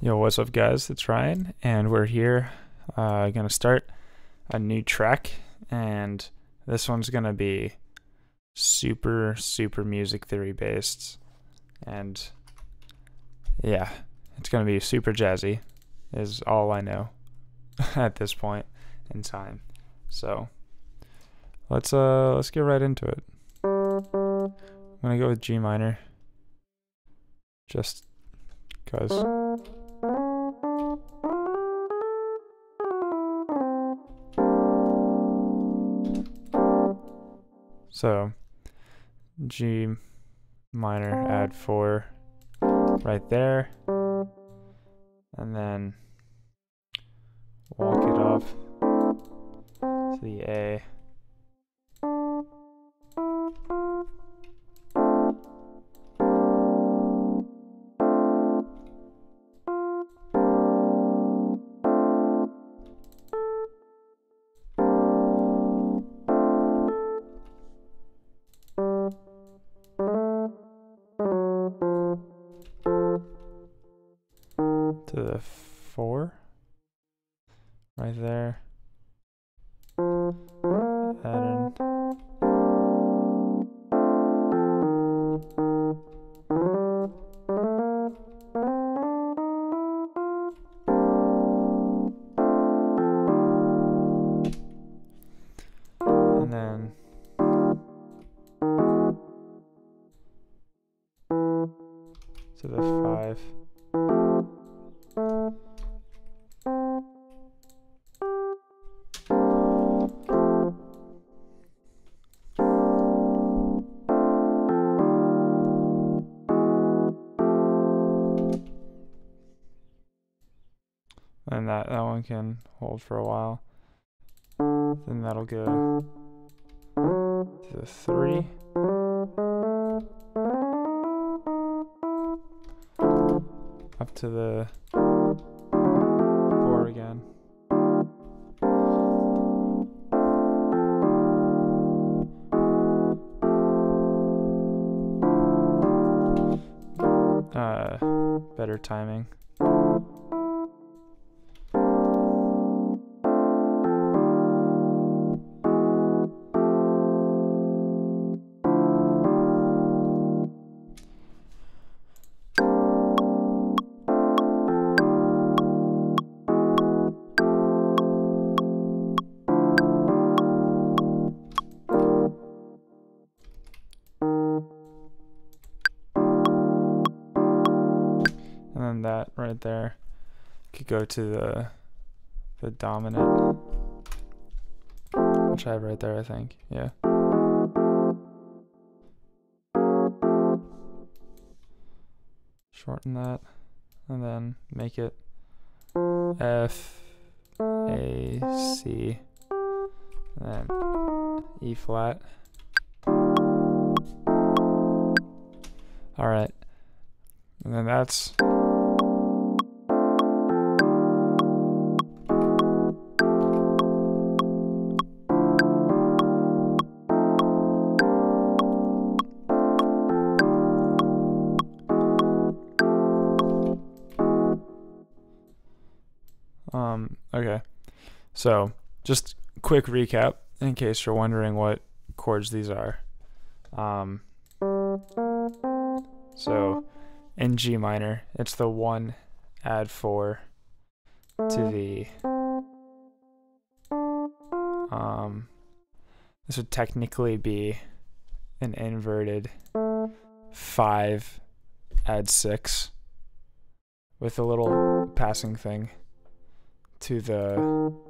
Yo, what's up, guys? It's Ryan, and we're here. Uh, gonna start a new track, and this one's gonna be super, super music theory based, and yeah, it's gonna be super jazzy. Is all I know at this point in time. So let's uh let's get right into it. I'm gonna go with G minor, just cause. So G minor, uh. add four right there, and then walk it off to the A. can hold for a while. Then that'll go to the three. Up to the right there could go to the the dominant, which I have right there, I think. Yeah. Shorten that, and then make it F A C, and then E flat. All right, and then that's. So, just quick recap in case you're wondering what chords these are. Um, so, in G minor, it's the 1 add 4 to the um this would technically be an inverted 5 add 6 with a little passing thing to the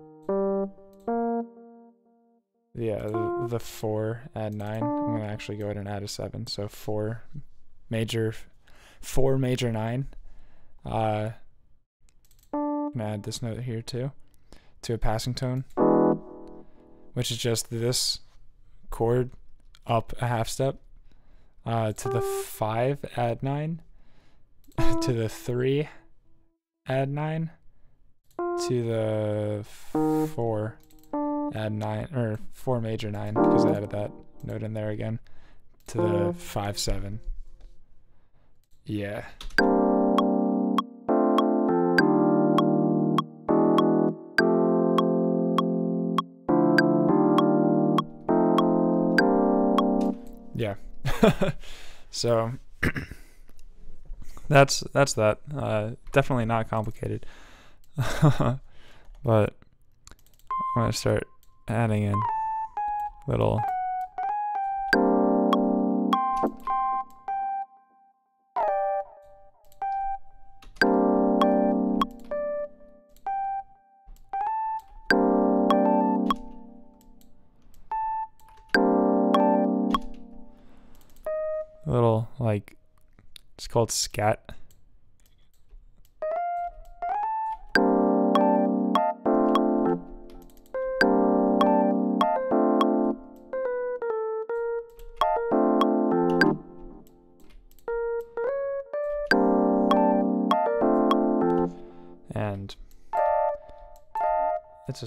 yeah the, the four add nine i'm gonna actually go ahead and add a seven. So four major four major nine. Uh I'm gonna add this note here too to a passing tone which is just this chord up a half step uh to the five add nine to the three add nine to the four add nine or four major nine because I added that note in there again to the oh. five seven. Yeah. Yeah. so that's that's that. Uh, definitely not complicated. but I'm gonna start adding in little little like it's called scat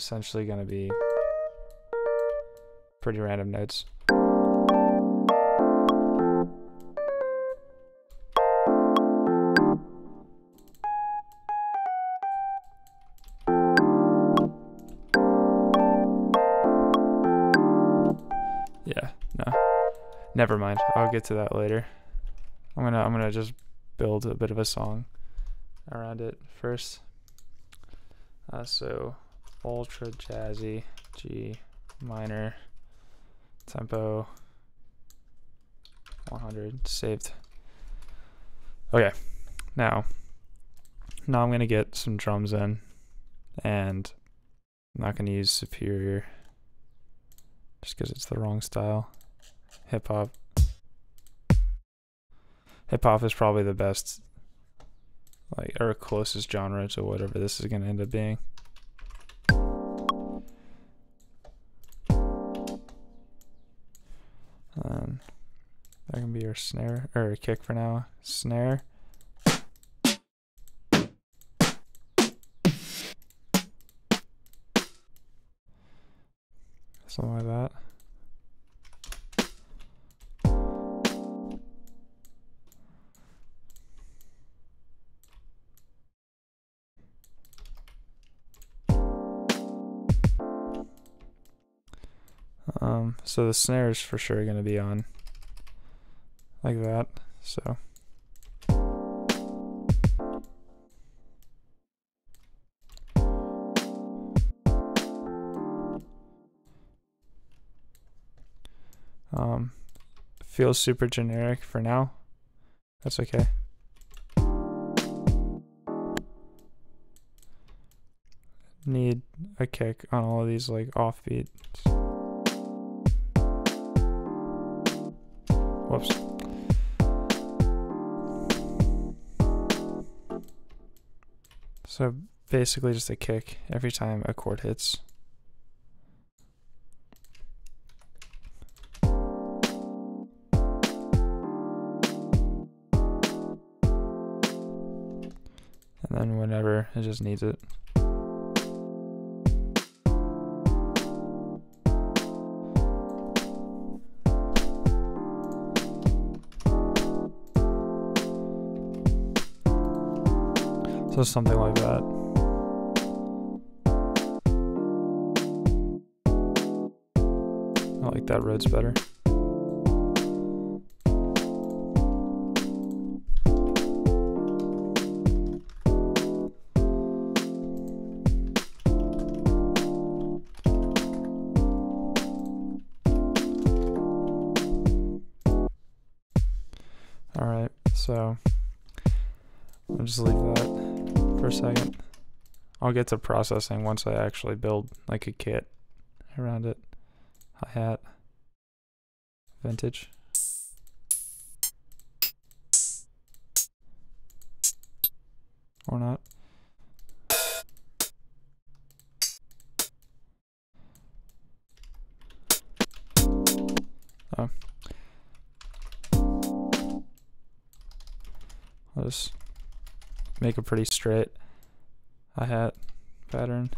essentially going to be pretty random notes. Yeah, no. Never mind. I'll get to that later. I'm gonna I'm gonna just build a bit of a song around it first. Uh, so ultra jazzy G minor tempo 100 saved. Okay, now now I'm gonna get some drums in, and I'm not gonna use Superior just because it's the wrong style. Hip hop. Hip hop is probably the best, like, or closest genre to whatever this is to end up being. That can be your snare, or kick for now. Snare. Something like that. Um, so the snare is for sure going to be on like that. So. Um, feels super generic for now. That's okay. Need a kick on all of these like offbeats. Whoops. So basically just a kick every time a chord hits. And then whenever it just needs it. So something like that. I like that Rhodes better. Alright, so I'll just leave that for a second. I'll get to processing once I actually build like a kit around it. Hi-hat. Vintage. Or not. Oh. I'll just make a pretty straight hi-hat pattern.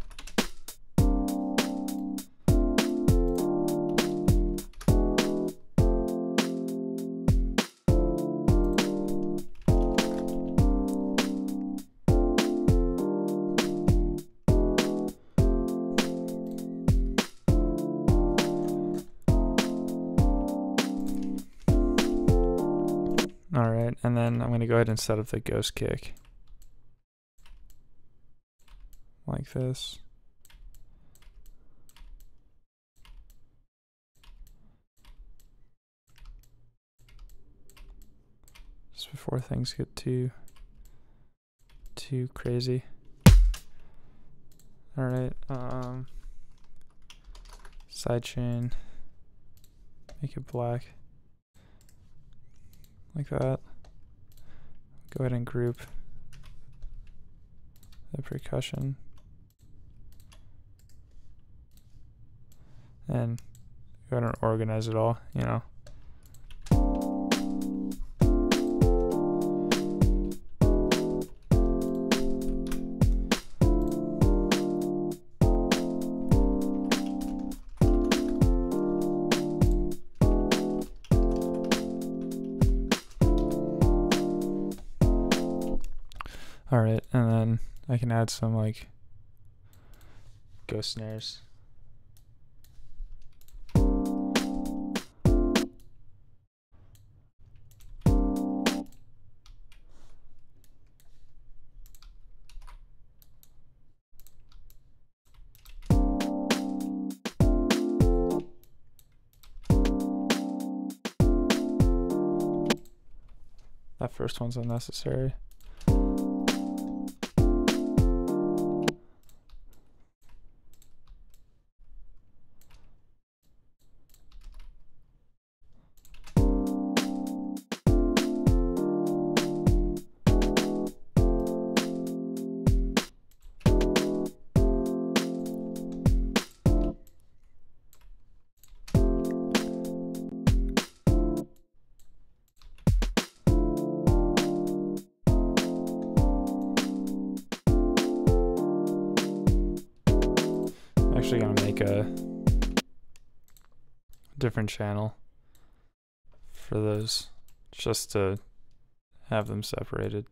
All right, and then I'm gonna go ahead and set up the ghost kick. Just before things get too too crazy. All right, um sidechain make it black like that. Go ahead and group the percussion. And go ahead and organize it all, you know. Alright, and then I can add some like ghost snares. That first one's unnecessary. Different channel for those just to have them separated.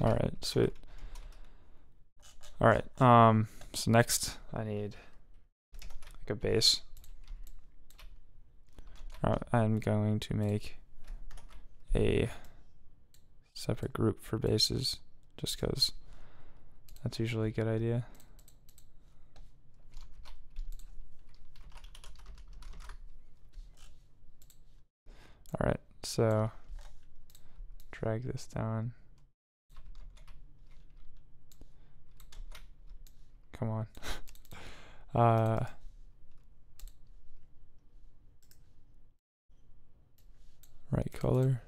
All right, sweet. All right, um, so next I need like a bass. I'm going to make a separate group for basses just because that's usually a good idea. All right, so drag this down. Come on. uh right color.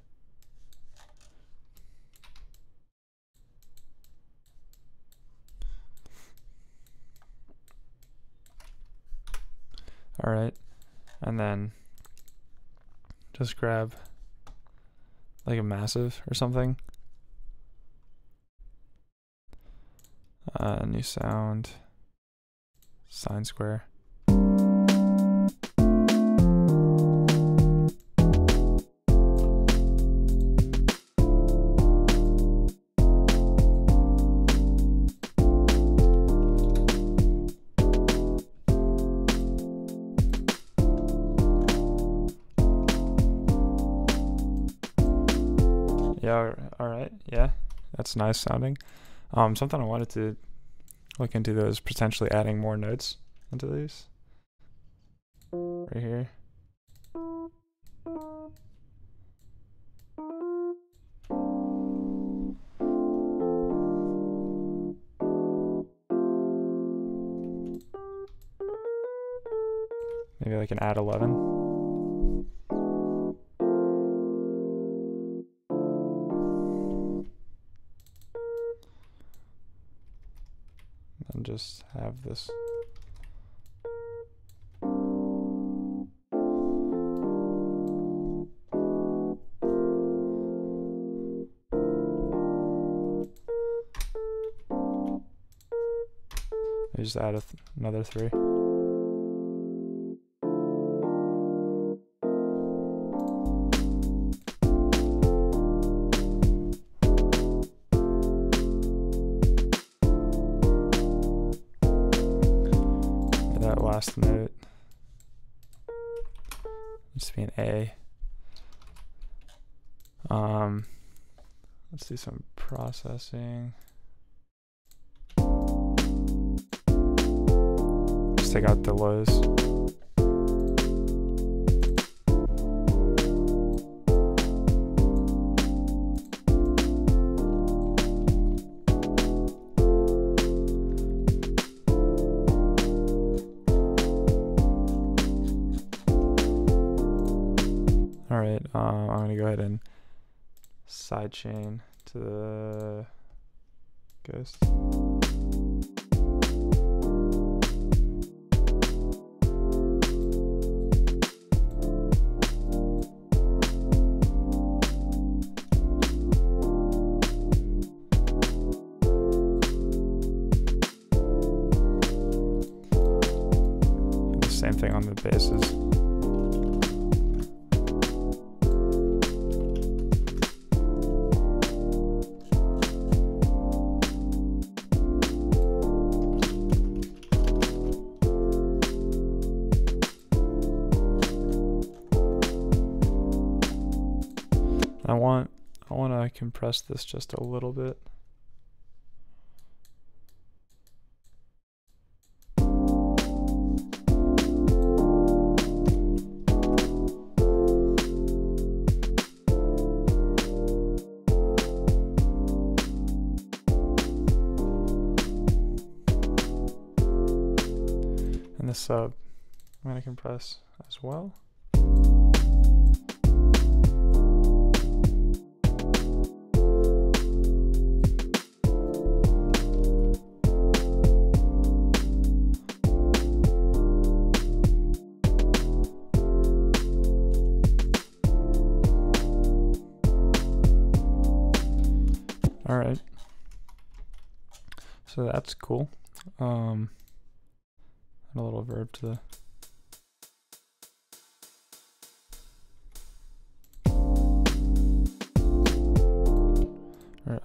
All right. And then just grab like a massive or something. Uh, new sound, sine square. Yeah, all right. Yeah, that's nice sounding. Um, something I wanted to look into is potentially adding more notes into these. Right here. Maybe like an add 11. Just have this I just add th another three. Let's do some processing. Just take out the lows. All right, um, I'm gonna go ahead and sidechain to the ghost. The same thing on the basses. Compress this just a little bit. And the sub, I'm going to compress as well. So that's cool. Um, a little verb to the.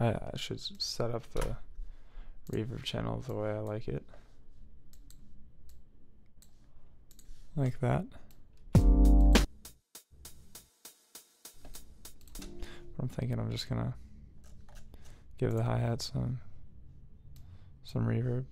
I, I should set up the reverb channel the way I like it. Like that. I'm thinking I'm just gonna give the hi-hat some some reverb.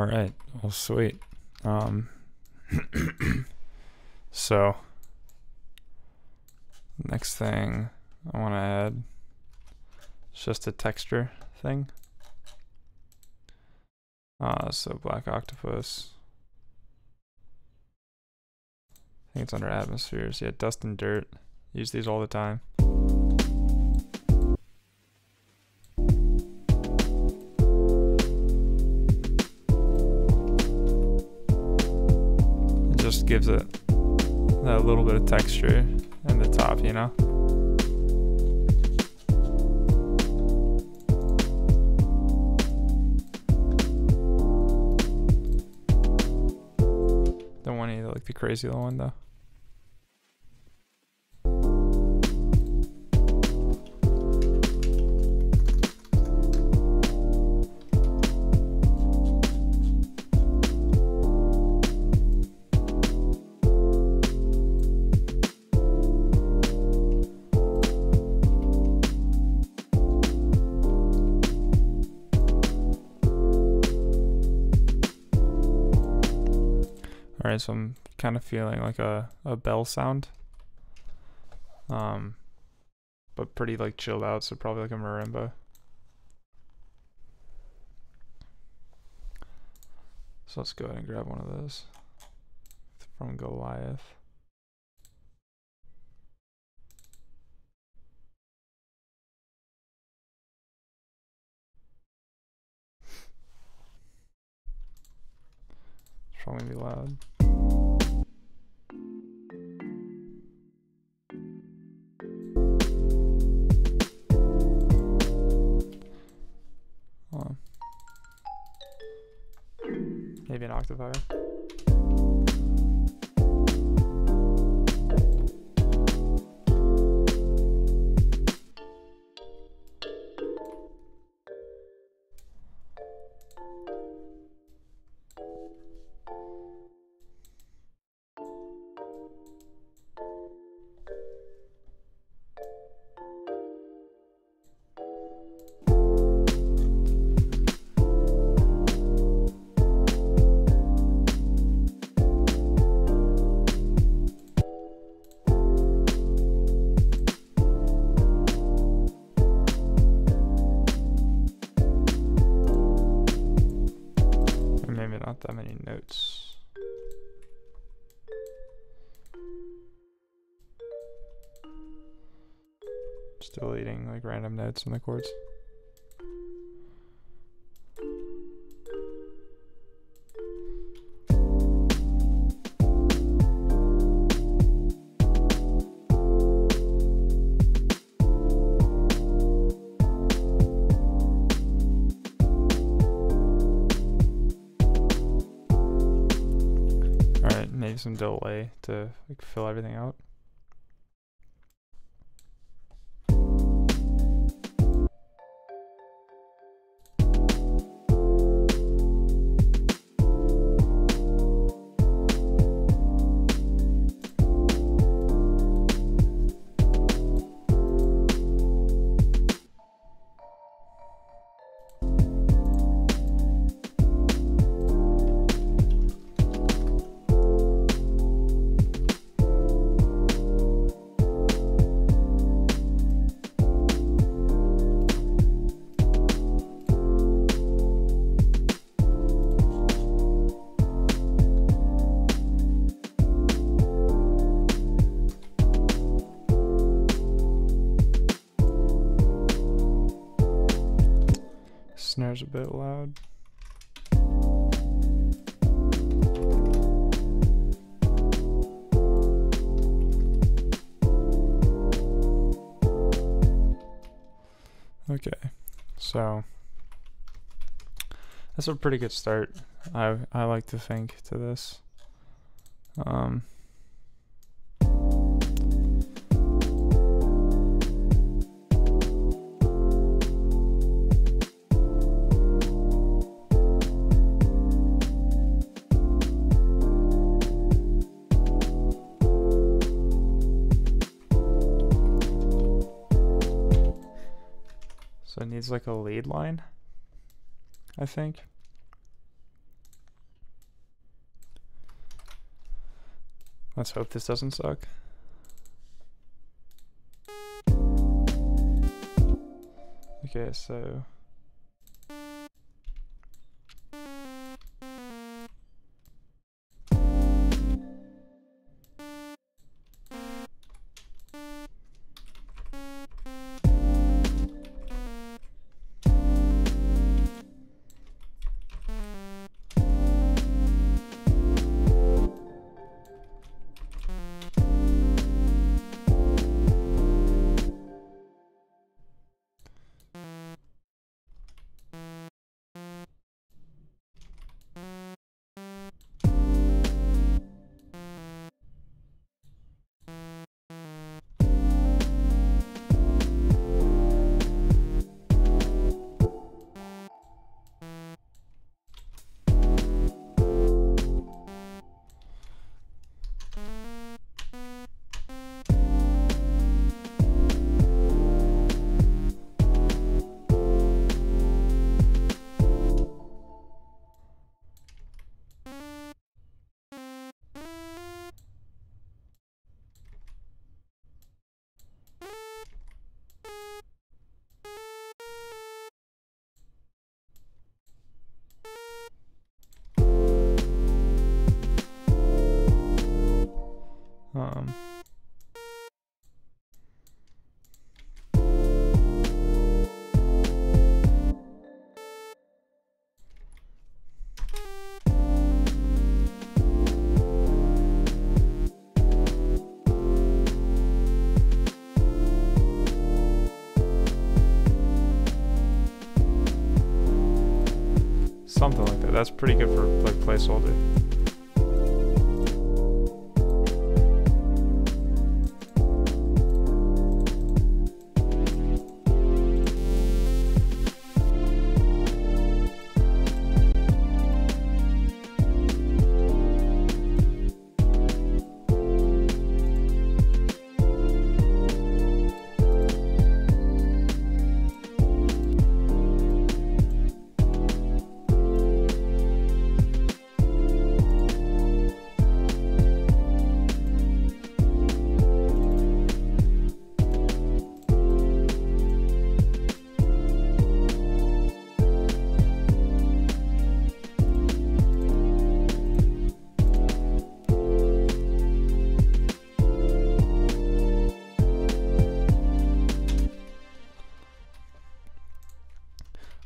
All right. Well, sweet. Um, so next thing I want to add is just a texture thing. Uh, so black octopus. I think it's under atmospheres. Yeah, dust and dirt. Use these all the time. gives it a little bit of texture in the top, you know? Don't want any like the crazy little one though. So I'm kind of feeling like a, a bell sound. Um, but pretty like chilled out, so probably like a marimba. So let's go ahead and grab one of those from Goliath. It's probably be loud. Maybe an octave. Deleting like random notes in the chords. Alright, maybe some delay to like fill everything out. Snare's a bit loud. Okay, so that's a pretty good start. I I like to think to this. Um, like a lead line, I think. Let's hope this doesn't suck. Okay, so something like that. That's pretty good for like placeholder.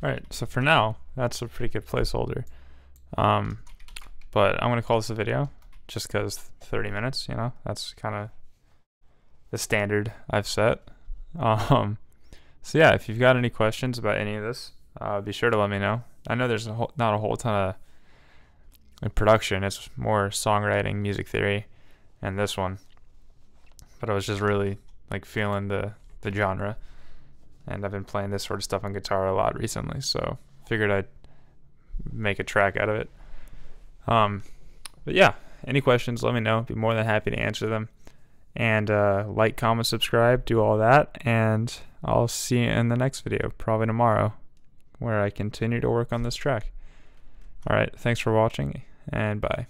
Alright, so for now, that's a pretty good placeholder. Um, but I'm to call this a video just because 30 minutes, you know, that's kind of the standard I've set. Um, so yeah, if you've got any questions about any of this, uh, be sure to let me know. I know there's a whole, not a whole ton of production. It's more songwriting, music theory, and this one. But I was just really like feeling the the genre and I've been playing this sort of stuff on guitar a lot recently, so figured I'd make a track out of it. Um, but yeah, any questions, let me know. Be more than happy to answer them. And uh, like, comment, subscribe, do all that, and I'll see you in the next video, probably tomorrow, where I continue to work on this track. All right, thanks for watching, and bye.